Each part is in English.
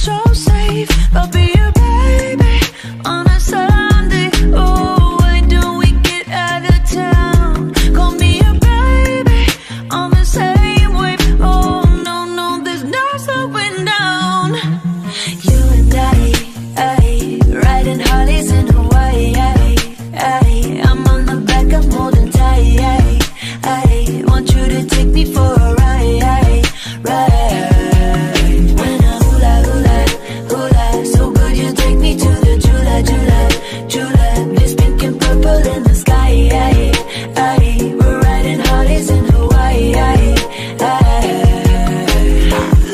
so safe, but be the sky. We're riding in Hawaii.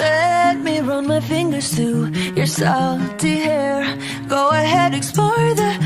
Let me run my fingers through your salty hair. Go ahead, explore the